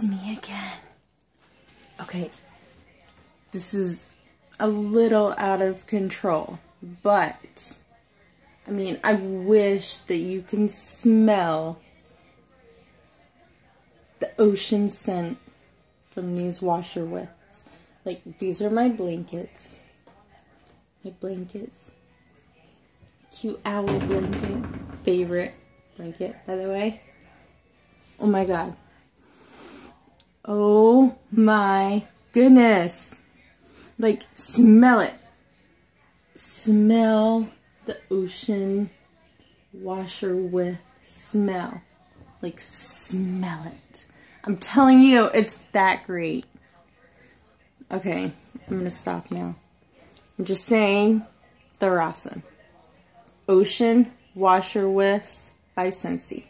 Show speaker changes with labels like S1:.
S1: It's me again. Okay, this is a little out of control, but I mean, I wish that you can smell the ocean scent from these washer whiffs. Like, these are my blankets. My blankets. Cute owl blanket. Favorite blanket, by the way. Oh my god. Oh my goodness. Like, smell it. Smell the ocean washer whiff smell. Like, smell it. I'm telling you, it's that great. Okay, I'm going to stop now. I'm just saying, they're awesome. Ocean Washer Whiffs by Scentsy.